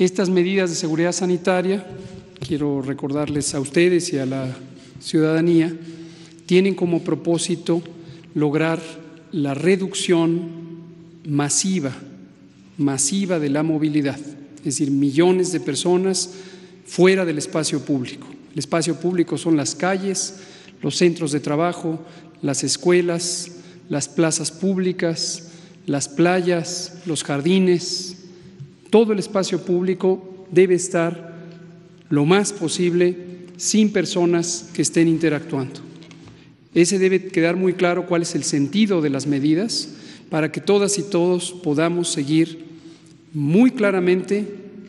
Estas medidas de seguridad sanitaria, quiero recordarles a ustedes y a la ciudadanía, tienen como propósito lograr la reducción masiva, masiva de la movilidad, es decir, millones de personas fuera del espacio público. El espacio público son las calles, los centros de trabajo, las escuelas, las plazas públicas, las playas, los jardines, todo el espacio público debe estar lo más posible sin personas que estén interactuando. Ese debe quedar muy claro cuál es el sentido de las medidas para que todas y todos podamos seguir muy claramente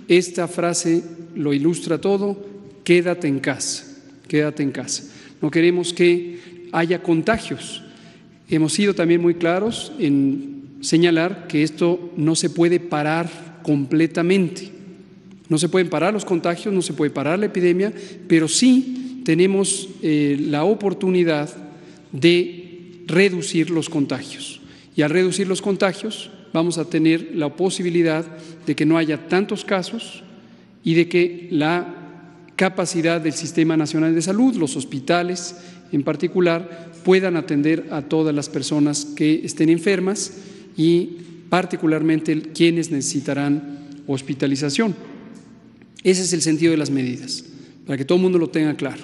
esta frase lo ilustra todo, quédate en casa, quédate en casa. No queremos que haya contagios. Hemos sido también muy claros en señalar que esto no se puede parar completamente. No se pueden parar los contagios, no se puede parar la epidemia, pero sí tenemos eh, la oportunidad de reducir los contagios. Y al reducir los contagios vamos a tener la posibilidad de que no haya tantos casos y de que la capacidad del Sistema Nacional de Salud, los hospitales en particular, puedan atender a todas las personas que estén enfermas y particularmente quienes necesitarán hospitalización. Ese es el sentido de las medidas, para que todo el mundo lo tenga claro.